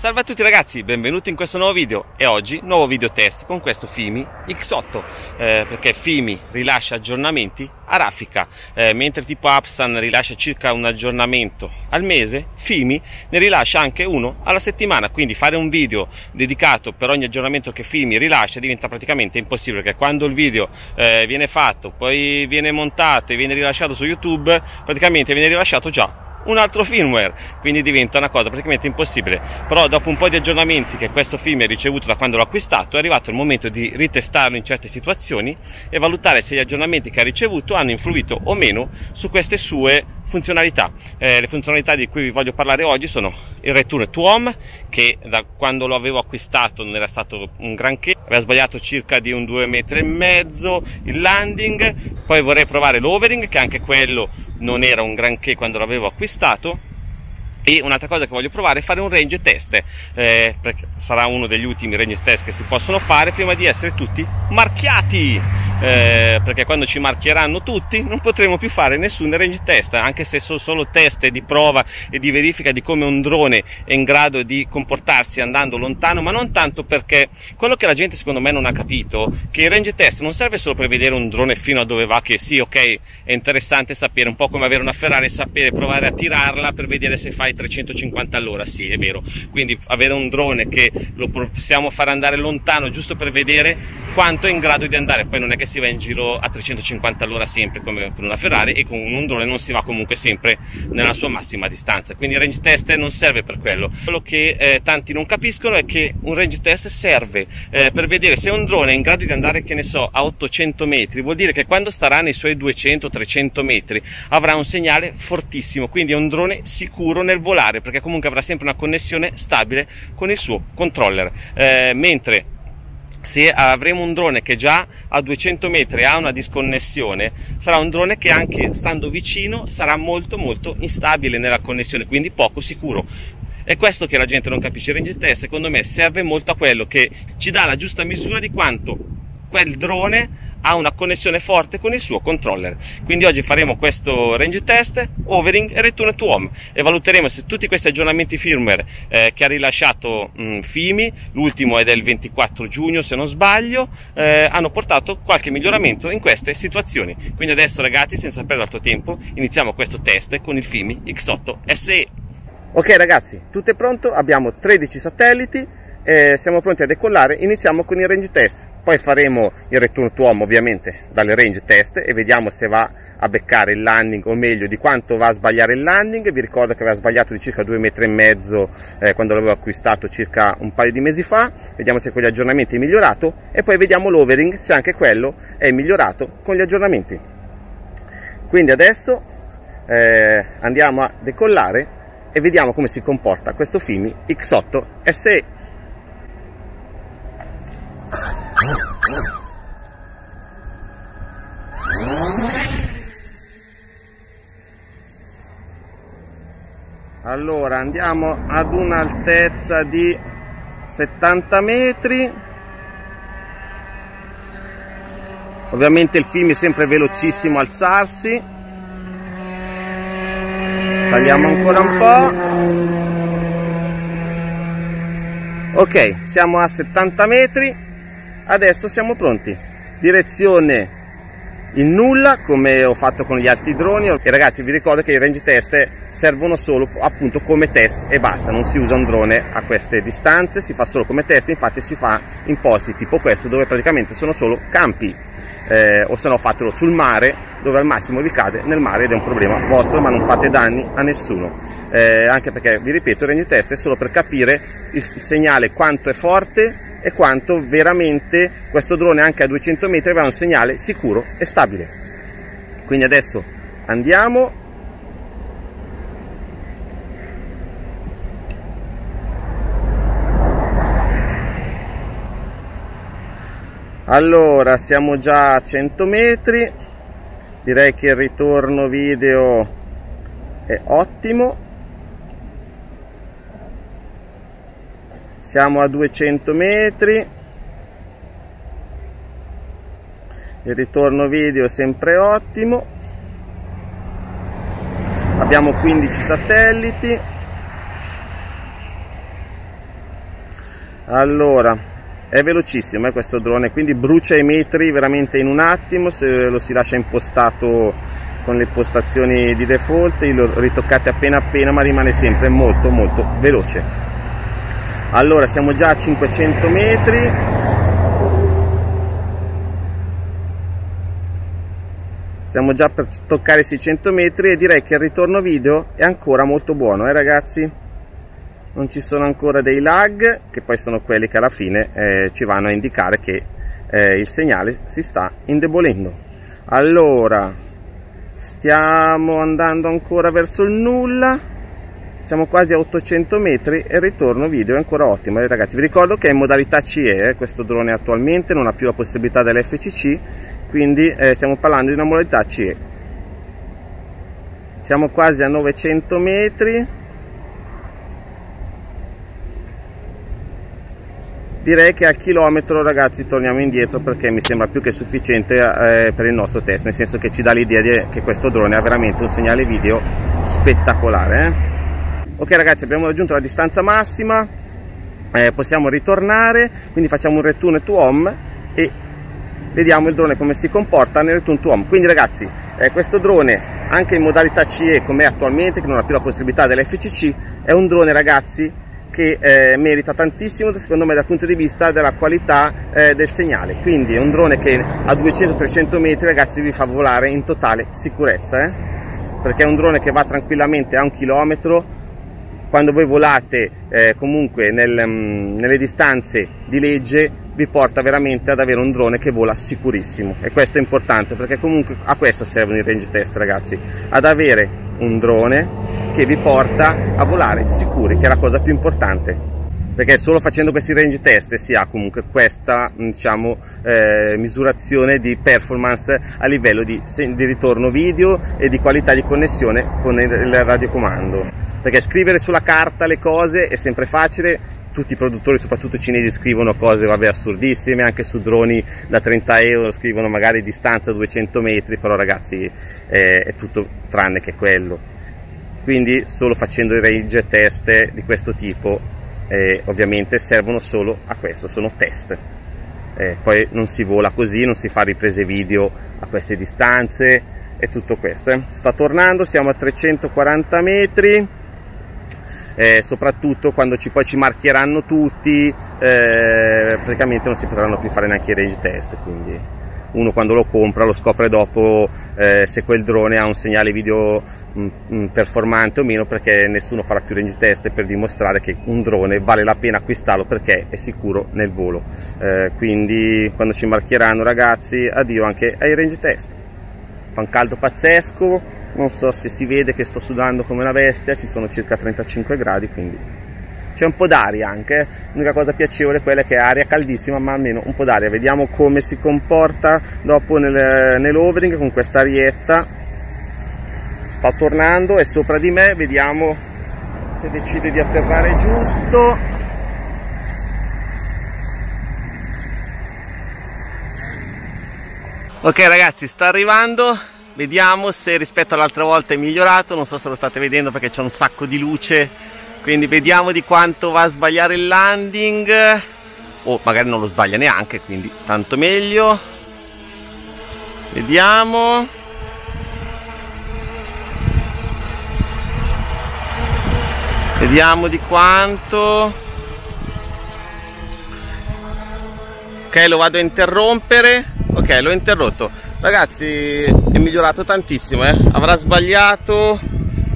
Salve a tutti ragazzi, benvenuti in questo nuovo video. E oggi nuovo video test con questo Fimi X8 eh, perché Fimi rilascia aggiornamenti a raffica. Eh, mentre tipo Upsan rilascia circa un aggiornamento al mese Fimi ne rilascia anche uno alla settimana. Quindi fare un video dedicato per ogni aggiornamento che Fimi rilascia diventa praticamente impossibile perché quando il video eh, viene fatto poi viene montato e viene rilasciato su YouTube praticamente viene rilasciato già un altro firmware, quindi diventa una cosa praticamente impossibile. Però dopo un po' di aggiornamenti che questo film ha ricevuto da quando l'ho acquistato, è arrivato il momento di ritestarlo in certe situazioni e valutare se gli aggiornamenti che ha ricevuto hanno influito o meno su queste sue funzionalità. Eh, le funzionalità di cui vi voglio parlare oggi sono il Return to Home, che da quando lo avevo acquistato non era stato un granché, aveva sbagliato circa di un 2 metri il landing, poi vorrei provare l'overing, che anche quello non era un granché quando l'avevo acquistato, e un'altra cosa che voglio provare è fare un range test, eh, perché sarà uno degli ultimi range test che si possono fare prima di essere tutti marchiati. Eh, perché quando ci marchieranno tutti non potremo più fare nessun range test, anche se sono solo test di prova e di verifica di come un drone è in grado di comportarsi andando lontano, ma non tanto perché quello che la gente secondo me non ha capito, che il range test non serve solo per vedere un drone fino a dove va, che sì, ok, è interessante sapere, un po' come avere una Ferrari, sapere provare a tirarla per vedere se fai 350 all'ora, sì, è vero, quindi avere un drone che lo possiamo far andare lontano giusto per vedere quanto è in grado di andare, poi non è che si va in giro a 350 all'ora sempre come con una Ferrari e con un drone non si va comunque sempre nella sua massima distanza. Quindi il range test non serve per quello. Quello che eh, tanti non capiscono è che un range test serve eh, per vedere se un drone è in grado di andare, che ne so, a 800 metri, vuol dire che quando starà nei suoi 200-300 metri avrà un segnale fortissimo, quindi è un drone sicuro nel volare perché comunque avrà sempre una connessione stabile con il suo controller. Eh, mentre se avremo un drone che già a 200 metri ha una disconnessione, sarà un drone che anche stando vicino sarà molto molto instabile nella connessione, quindi poco sicuro. È questo che la gente non capisce. Il range test secondo me serve molto a quello che ci dà la giusta misura di quanto quel drone ha una connessione forte con il suo controller. Quindi oggi faremo questo range test, overing e return to home e valuteremo se tutti questi aggiornamenti firmware eh, che ha rilasciato mh, mm, Fimi, l'ultimo è del 24 giugno se non sbaglio, eh, hanno portato qualche miglioramento in queste situazioni. Quindi adesso ragazzi, senza perdere altro tempo, iniziamo questo test con il Fimi X8 SE. Ok ragazzi, tutto è pronto, abbiamo 13 satelliti, eh, siamo pronti a decollare, iniziamo con il range test poi faremo il return to home ovviamente dalle range test e vediamo se va a beccare il landing o meglio di quanto va a sbagliare il landing. Vi ricordo che aveva sbagliato di circa due metri e eh, quando l'avevo acquistato circa un paio di mesi fa. Vediamo se con gli aggiornamenti è migliorato e poi vediamo l'overing se anche quello è migliorato con gli aggiornamenti. Quindi adesso eh, andiamo a decollare e vediamo come si comporta questo Fimi X8 SE allora andiamo ad un'altezza di 70 metri. Ovviamente il film è sempre velocissimo alzarsi. Saliamo ancora un po' ok siamo a 70 metri. Adesso siamo pronti. Direzione in nulla come ho fatto con gli altri droni e ragazzi vi ricordo che i range test servono solo appunto come test e basta. Non si usa un drone a queste distanze si fa solo come test infatti si fa in posti tipo questo dove praticamente sono solo campi eh, o se no fatelo sul mare dove al massimo vi cade nel mare ed è un problema vostro ma non fate danni a nessuno eh, anche perché vi ripeto il range test è solo per capire il segnale quanto è forte e quanto veramente questo drone anche a 200 metri avrà un segnale sicuro e stabile. Quindi adesso andiamo Allora, siamo già a 100 metri, direi che il ritorno video è ottimo. Siamo a 200 metri. Il ritorno video è sempre ottimo. Abbiamo 15 satelliti. Allora è velocissimo eh, questo drone quindi brucia i metri veramente in un attimo se lo si lascia impostato con le postazioni di default lo ritoccate appena appena ma rimane sempre molto molto veloce allora siamo già a 500 metri. Stiamo già per toccare i 600 metri e direi che il ritorno video è ancora molto buono eh ragazzi? Non ci sono ancora dei lag che poi sono quelli che alla fine eh, ci vanno a indicare che eh, il segnale si sta indebolendo. Allora stiamo andando ancora verso il nulla siamo quasi a 800 metri e il ritorno video è ancora ottimo. Eh, ragazzi vi ricordo che è in modalità CE eh, questo drone attualmente non ha più la possibilità dell'FCC quindi eh, stiamo parlando di una modalità CE siamo quasi a 900 metri. Direi che al chilometro ragazzi torniamo indietro perché mi sembra più che sufficiente eh, per il nostro test nel senso che ci dà l'idea che questo drone ha veramente un segnale video spettacolare eh? Ok ragazzi abbiamo raggiunto la distanza massima eh, possiamo ritornare quindi facciamo un return to home e vediamo il drone come si comporta nel return to home quindi ragazzi eh, questo drone anche in modalità CE come attualmente che non ha più la possibilità dell'FCC è un drone ragazzi che eh, merita tantissimo secondo me dal punto di vista della qualità eh, del segnale quindi è un drone che a 200-300 metri ragazzi vi fa volare in totale sicurezza eh? perché è un drone che va tranquillamente a un chilometro quando voi volate eh, comunque nel, mm, nelle distanze di legge vi porta veramente ad avere un drone che vola sicurissimo e questo è importante perché comunque a questo servono i range test ragazzi ad avere un drone che vi porta a volare sicuri, che è la cosa più importante. Perché solo facendo questi range test si ha comunque questa diciamo, eh, misurazione di performance a livello di, di ritorno video e di qualità di connessione con il radiocomando. Perché scrivere sulla carta le cose è sempre facile, tutti i produttori, soprattutto cinesi, scrivono cose vabbè, assurdissime, anche su droni da 30 euro scrivono magari distanza 200 metri, però ragazzi eh, è tutto tranne che quello. Quindi solo facendo i range test di questo tipo eh, ovviamente servono solo a questo, sono test. Eh, poi non si vola così, non si fa riprese video a queste distanze e tutto questo eh. sta tornando, siamo a 340 metri eh, soprattutto quando ci, poi ci marchieranno tutti eh, praticamente non si potranno più fare neanche i range test quindi uno quando lo compra lo scopre dopo eh, se quel drone ha un segnale video mm, mm, performante o meno perché nessuno farà più range test per dimostrare che un drone vale la pena acquistarlo perché è sicuro nel volo. Eh, quindi quando ci marchieranno ragazzi addio anche ai range test. Fa un caldo pazzesco non so se si vede che sto sudando come una bestia ci sono circa 35 gradi quindi c'è un po' d'aria anche, l'unica cosa piacevole è quella che è aria caldissima ma almeno un po' d'aria, vediamo come si comporta dopo nel, nell'overing con questa arietta, sta tornando e sopra di me, vediamo se decide di atterrare giusto, ok ragazzi sta arrivando vediamo se rispetto all'altra volta è migliorato non so se lo state vedendo perché c'è un sacco di luce quindi vediamo di quanto va a sbagliare il landing. O magari non lo sbaglia neanche quindi tanto meglio. Vediamo. Vediamo di quanto. Ok lo vado a interrompere. Ok l'ho interrotto ragazzi è migliorato tantissimo eh? avrà sbagliato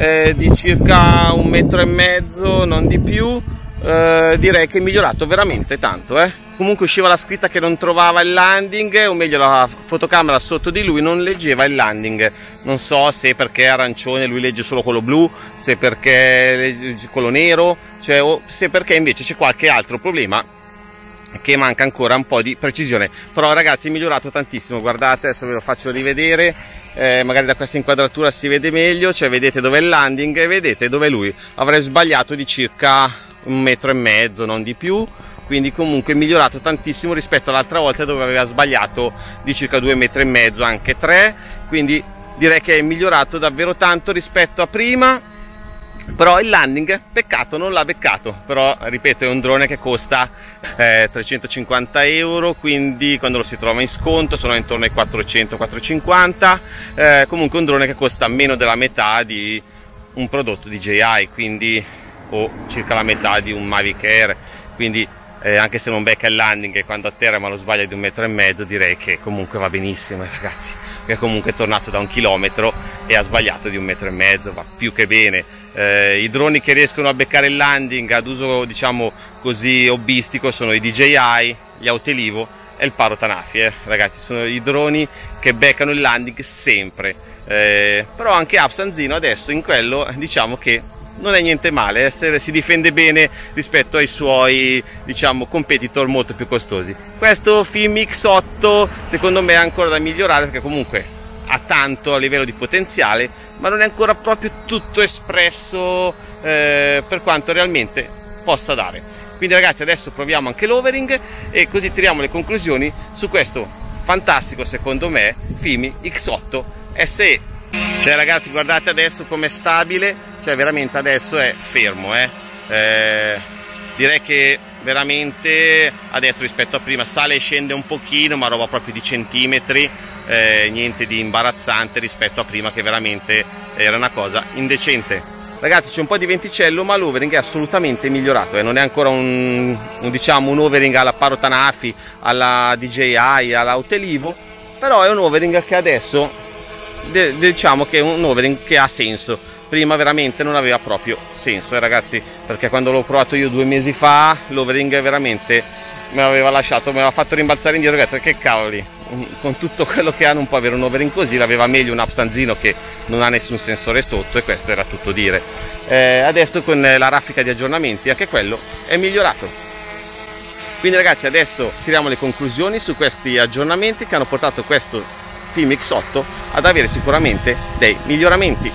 eh, di circa un metro e mezzo, non di più, eh, direi che è migliorato veramente tanto. Eh. Comunque usciva la scritta che non trovava il landing, o meglio la fotocamera sotto di lui non leggeva il landing. Non so se perché è arancione lui legge solo quello blu, se perché legge quello nero, cioè, o se perché invece c'è qualche altro problema che manca ancora un po' di precisione. Però ragazzi è migliorato tantissimo. Guardate adesso ve lo faccio rivedere. Eh, magari da questa inquadratura si vede meglio. Cioè vedete dove è il landing e vedete dove lui avrei sbagliato di circa un metro e mezzo non di più. Quindi comunque è migliorato tantissimo rispetto all'altra volta dove aveva sbagliato di circa due metri e mezzo anche tre. Quindi direi che è migliorato davvero tanto rispetto a prima però il landing peccato non l'ha beccato. Però ripeto è un drone che costa eh, 350 euro quindi quando lo si trova in sconto sono intorno ai 400 450 eh, comunque un drone che costa meno della metà di un prodotto DJI quindi o circa la metà di un Mavic Air. Quindi eh, anche se non becca il landing e quando atterra ma lo sbaglia di un metro e mezzo direi che comunque va benissimo ragazzi. Che comunque è tornato da un chilometro e ha sbagliato di un metro e mezzo va più che bene eh, i droni che riescono a beccare il landing ad uso diciamo così hobbistico sono i DJI gli Autelivo e il Paro Tanafi eh. ragazzi sono i droni che beccano il landing sempre eh, però anche Absanzino adesso in quello diciamo che non è niente male, essere, si difende bene rispetto ai suoi diciamo, competitor molto più costosi. Questo Film X8 secondo me è ancora da migliorare perché comunque ha tanto a livello di potenziale, ma non è ancora proprio tutto espresso eh, per quanto realmente possa dare. Quindi ragazzi adesso proviamo anche l'overing e così tiriamo le conclusioni su questo fantastico secondo me Fimi X8 SE cioè ragazzi guardate adesso com'è stabile, cioè veramente adesso è fermo, eh? Eh, direi che veramente adesso rispetto a prima sale e scende un pochino ma roba proprio di centimetri, eh, niente di imbarazzante rispetto a prima che veramente era una cosa indecente. Ragazzi c'è un po' di venticello ma l'overing è assolutamente migliorato, eh? non è ancora un, un, diciamo, un overing alla Paro Tanafi, alla DJI, alla Autelivo, però è un overing che adesso diciamo che è un overing che ha senso prima veramente non aveva proprio senso eh, ragazzi perché quando l'ho provato io due mesi fa l'overing veramente mi aveva lasciato mi aveva fatto rimbalzare indietro detto che cavoli con tutto quello che ha non può avere un overing così l'aveva meglio un Apsanzino che non ha nessun sensore sotto e questo era tutto dire eh, adesso con la raffica di aggiornamenti anche quello è migliorato quindi ragazzi adesso tiriamo le conclusioni su questi aggiornamenti che hanno portato questo Film X8 ad avere sicuramente dei miglioramenti.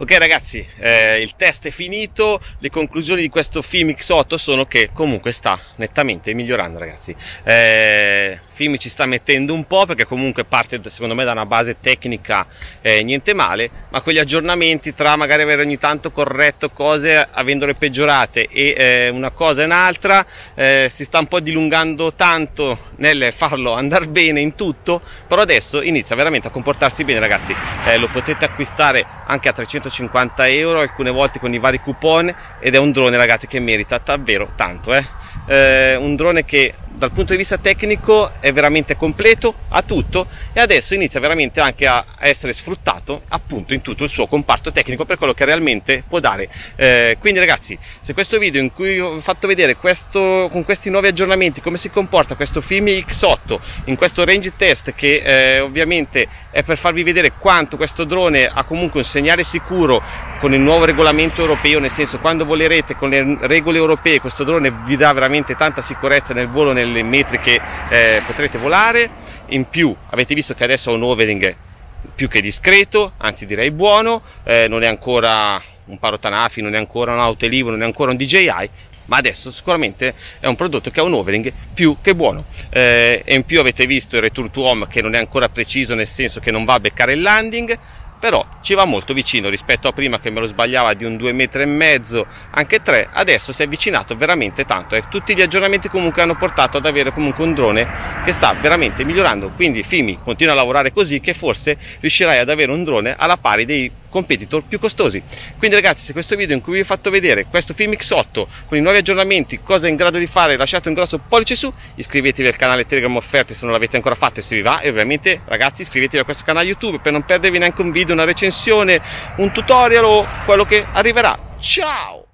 Ok ragazzi, eh, il test è finito, le conclusioni di questo film X8 sono che comunque sta nettamente migliorando ragazzi. Eh, film ci sta mettendo un po' perché comunque parte secondo me da una base tecnica eh, niente male, ma quegli aggiornamenti tra magari avere ogni tanto corretto cose avendole peggiorate e eh, una cosa e un'altra eh, si sta un po' dilungando tanto nel farlo andare bene in tutto, però adesso inizia veramente a comportarsi bene ragazzi, eh, lo potete acquistare anche a 350 euro alcune volte con i vari coupon ed è un drone ragazzi che merita davvero tanto, eh. eh un drone che dal punto di vista tecnico è veramente completo, ha tutto e adesso inizia veramente anche a essere sfruttato appunto in tutto il suo comparto tecnico per quello che realmente può dare. Eh, quindi ragazzi, se questo video in cui ho fatto vedere questo, con questi nuovi aggiornamenti come si comporta questo Fimi X8 in questo range test che eh, ovviamente è per farvi vedere quanto questo drone ha comunque un segnale sicuro con il nuovo regolamento europeo, nel senso quando volerete con le regole europee questo drone vi dà veramente tanta sicurezza nel volo, nelle metri che eh, potrete volare, in più avete visto che adesso ha un overing più che discreto, anzi direi buono, eh, non è ancora un Parotanafi, non è ancora un Autelivo, non è ancora un DJI, ma adesso sicuramente è un prodotto che ha un overing più che buono. Eh, e in più avete visto il return to home che non è ancora preciso nel senso che non va a beccare il landing però ci va molto vicino rispetto a prima che me lo sbagliava di un 2 metri e mezzo anche 3 adesso si è avvicinato veramente tanto e tutti gli aggiornamenti comunque hanno portato ad avere comunque un drone che sta veramente migliorando. Quindi Fimi continua a lavorare così che forse riuscirai ad avere un drone alla pari dei competitor più costosi. Quindi ragazzi se questo video in cui vi ho fatto vedere questo Film X8 con i nuovi aggiornamenti, cosa è in grado di fare, lasciate un grosso pollice su, iscrivetevi al canale Telegram Offerte se non l'avete ancora fatto e se vi va e ovviamente ragazzi iscrivetevi a questo canale YouTube per non perdervi neanche un video, una recensione, un tutorial o quello che arriverà. Ciao!